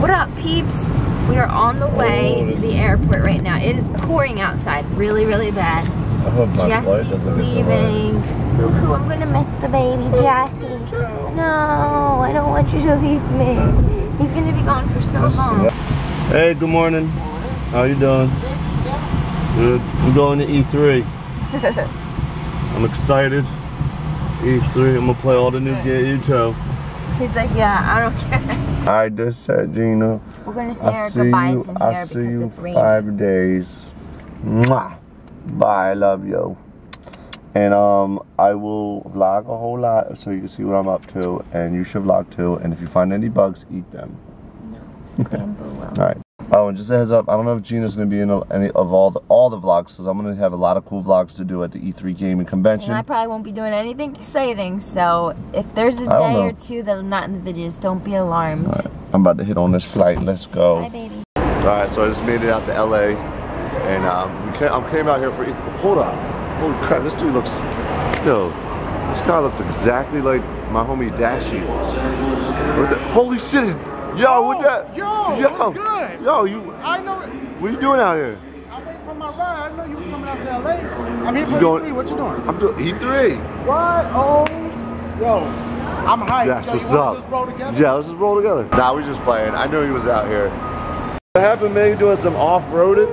What up, peeps? We are on the way Oh, to the airport right now. It is pouring outside, really, really bad. I hope my Jesse's doesn't get delayed. leaving. Hoo-hoo, I'm gonna miss the baby, oh. Jesse. No, I don't want you to leave me. He's gonna be gone for so long. Hey, good morning. How you doing? Good. I'm going to E3. I'm excited. E3. I'm gonna play all the new Get You Toe. He's like, yeah, I don't care. I just said, Jeana. We're gonna say I our see goodbyes you. in I here see because you it's raining. five days. Mwah. Bye. I love you. And um, I will vlog a whole lot so you can see what I'm up to, and you should vlog too. And if you find any bugs, eat them. Bamboo. All right. Oh, and just a heads up, I don't know if Jeana's gonna be in any of all the all the vlogs, because I'm gonna have a lot of cool vlogs to do at the E3 gaming convention. And I probably won't be doing anything exciting, so if there's a don't day or two that I'm not in the videos, don't be alarmed. All right, I'm about to hit on this flight. Let's go. Bye, baby. All right, so I just made it out to LA, and um, we came, I came out here for. E- Hold on, holy crap! This dude looks, yo, this guy looks exactly like my homie Dashie. What the, holy shit! Is, yo, what that? yo, yo, what's good? Yo, you, I know. what are you doing out here? I'm waiting for my ride. I didn't know you was coming out to LA. I'm here You for going- E3. What you doing? I'm doing E3. What? Oh, yo, I'm hyped. That's Yo, what's wanna up. Just roll together? Yeah, let's just roll together. Nah, we just playing. I knew he was out here. What happened, man? You doing some off-roading?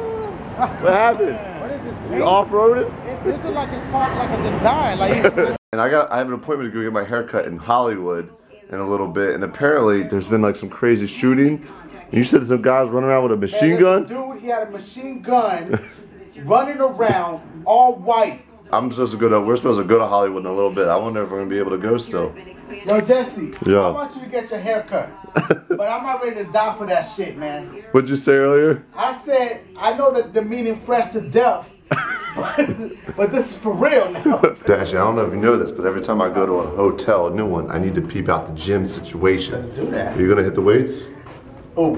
What happened? What is this? You off-roading? This is like it's part like a design. Like And I got I have an appointment to go get my hair cut in Hollywood in a little bit. And apparently there's been like some crazy shooting. And you said some guys running around with a machine gun? Dude, he had a machine gun running around, all white. I'm supposed to go to we're supposed to go to Hollywood in a little bit. I wonder if we're gonna be able to go still. Yo, Jesse, Yeah. I want you to get your hair cut. but I'm not ready to die for that shit, man. What'd you say earlier? I said, I know that the meaning fresh to death, but, but this is for real now. Dash, I don't know if you know this, but every time I go to a hotel, a new one, I need to peep out the gym situation. Let's do that. Are you gonna hit the weights? Oh,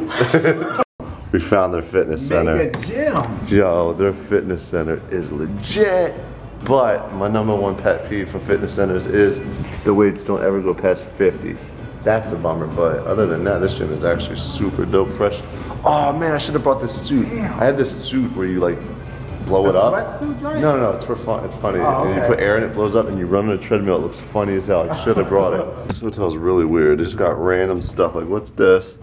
We found their fitness center. mega gym. Yo, their fitness center is legit. But my number one pet peeve from fitness centers is the weights don't ever go past 50. That's a bummer, but other than that, this gym is actually super dope, fresh. Oh man, I should have brought this suit. I had this suit where you like blow it up. sweatsuit joint? No, no, no, it's for fun. It's funny. Oh, And you put air in it, blows up, and you run on a treadmill. It looks funny as hell. I should have brought it. This hotel's really weird. It's got random stuff. Like, what's this?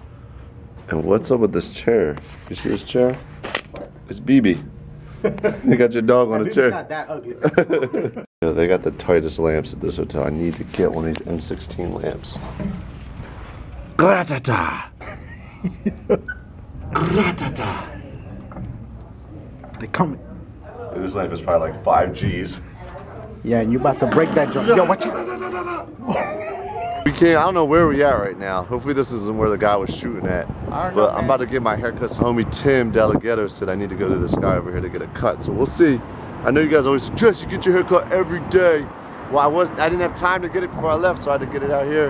And what's up with this chair? You see this chair? It's BB. they got your dog on a It's chair. not that ugly. Yeah, they got the tightest lamps at this hotel. I need to get one of these M16 lamps. Gratata. Gratata. they coming. This lamp is probably like five G's. Yeah, and you about to break that joint. Yo, watch it. We can't. I don't know where we at right now. Hopefully this isn't where the guy was shooting at. I don't know, But I'm about to get my haircut. So homie Tim DeLaGhetto said I need to go to this guy over here to get a cut. So we'll see. I know you guys always suggest you get your haircut every day. Well, I was I didn't have time to get it before I left, so I had to get it out here.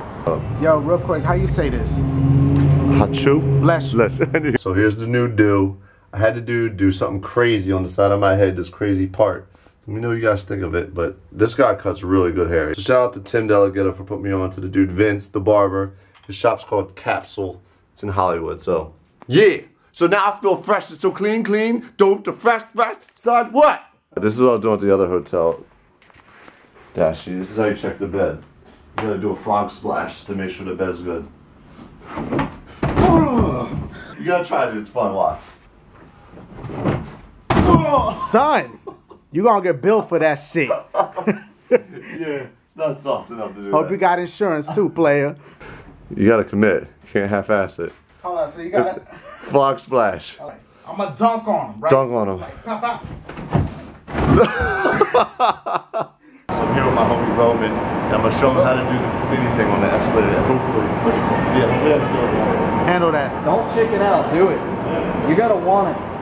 Yo, real quick, how you say this? Hachu? Bless you. Bless. so here's the new do. I had to do do something crazy on the side of my head, this crazy part. Let me know what you guys think of it, but this guy cuts really good hair. So shout out to Tim DeLaGhetto for putting me on to the dude Vince, the barber. His shop's called Capsule. It's in Hollywood, so yeah. So now I feel fresh, it's so clean, clean, dope, the fresh, fresh, son, what? This is what I'm doing at the other hotel. Dashie, this is how you check the bed. You gotta do a frog splash to make sure the bed's good. You gotta try it, it's fun, watch. Son, you gonna get billed for that shit. Yeah, it's not soft enough to do Hope that. you got insurance too, player. You gotta commit. You can't half-ass it. Hold on, so you got to Frog splash. I'm gonna dunk on him, right? Dunk on him. Like, pop, pop. So I'm here with my homie Roman, and I'm gonna show him how to do the spinny thing on the escalator. and Hopefully, yeah, hopefully I can do it right. Handle that. Don't chicken out. Do it. You gotta want it.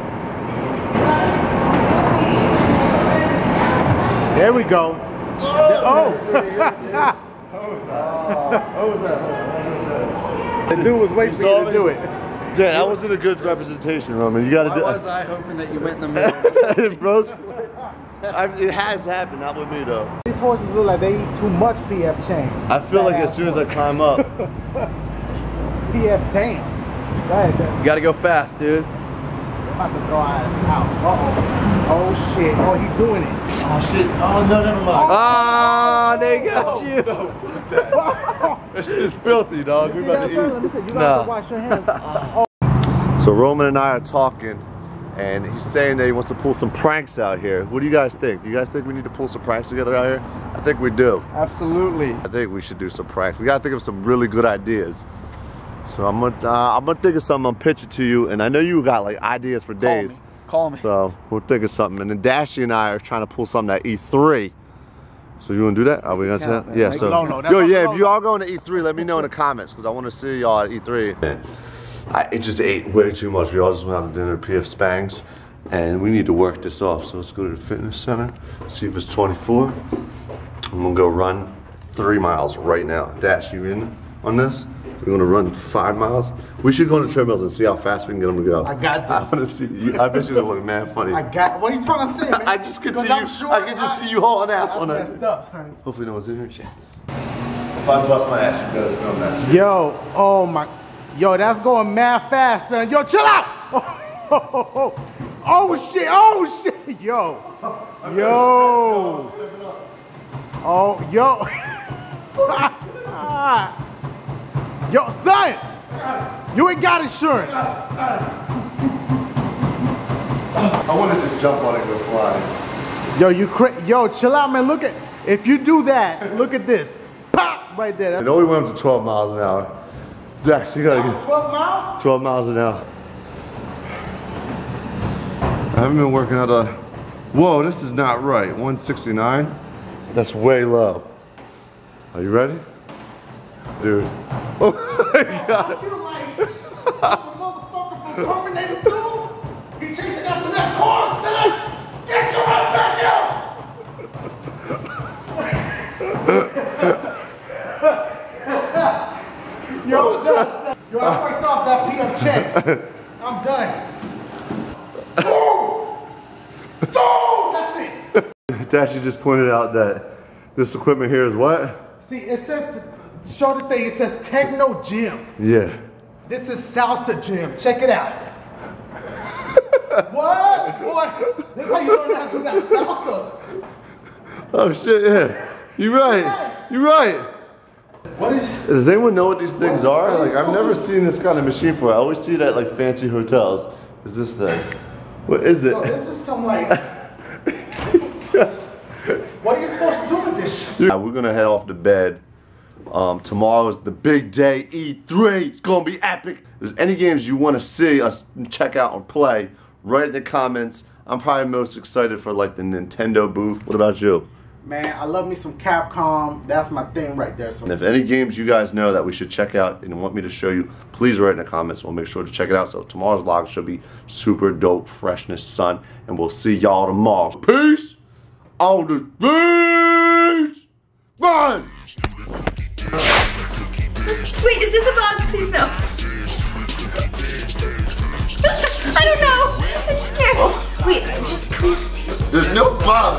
There we go. Oh! oh. the dude was waiting for you to do it. Dan, that wasn't a good representation, Roman. You gotta Why do was I hoping that you went in the middle? it. Bro, I, it has happened, not with me though. These horses look like they eat too much PF Chang's. I feel like as soon as I climb up, PF damn. Go ahead, You gotta go fast, dude. I'm about to go ass out. Uh-oh. Oh, shit. Oh, he's doing it. Oh shit. Oh no, never mind. Ah, they got you. This is filthy, dog. We about to eat. see. You gotta wash your hands. So Roman and I are talking, and he's saying that he wants to pull some pranks out here. What do you guys think? Do you guys think we need to pull some pranks together out here? I think we do. Absolutely. I think we should do some pranks. We gotta think of some really good ideas. So I'm gonna, uh, I'm gonna think of something. I'm pitch it to you, and I know you got like ideas for Call days. me. Call me. So we'll think of something. And then Dashie and I are trying to pull something at E3. So you wanna do that? Are we gonna do count, that? Yeah. So no, no, yo, yeah. If you no. all going to E3, let me know in the comments because I want to see y'all at E3. I it just ate way too much. We all just went out to dinner at PF Chang's, and we need to work this off. So let's go to the fitness center, see if it's 24. I'm gonna go run three miles right now. Dash, you in on this? We're gonna run five miles. We should go on the treadmills and see how fast we can get them to go. I got this. I this. wanna see you. I bet you look mad funny. I got. What are you trying to say, man? I just could see Because you. I'm short, I could just see you hauling ass That's on that. messed up, son. Hopefully, no one's in here. Yes. If I bust my ass, you better film that. Yo, oh my, yo, that's going mad fast, son. Yo, chill out. Oh, shit, oh shit, yo, yo, oh yo, yo, son, you ain't got insurance. I want to just jump on it and go flying. Yo, you cra- yo, chill out, man. Look at, if you do that, look at this, pop right there. It only went up to 12 miles an hour. Dax, you gotta get 12 miles? 12 miles an hour. I haven't been working out a. Whoa, this is not right. 169? That's way low. Are you ready? Dude. Oh. I feel like the motherfucker from Terminator 2. He chasing after that car, son. Get your ass back here. yo, yo, yo, I worked off that PM checks. I'm done. Boom! Boom! That's it. Dash, you just pointed out that this equipment here is what? See, it says, to show the thing, it says Technogym. Yeah. This is Salsa Gym. Check it out. what? What? This is how you learn how to do that salsa. Oh shit, yeah. You're right. You're right. What is? Does anyone know what these things are? Like I've never seen this kind of machine before. I always see it at like fancy hotels. Is this thing? What is it? Yo, this is some like. what are you supposed to do with this shit? Yeah, we're gonna head off to bed. Um, tomorrow is the big day, E3. It's gonna be epic. If there's any games you want to see us check out or play, write in the comments. I'm probably most excited for like the Nintendo booth. What about you? Man, I love me some Capcom. That's my thing right there. So And if any games you guys know that we should check out and want me to show you, please write in the comments. We'll make sure to check it out. So tomorrow's vlog should be super dope, freshness, sun, and we'll see y'all tomorrow. Peace on the beat. Wait, is this a bug? Please no. I don't know. It's scary. Wait, just please. There's no bug.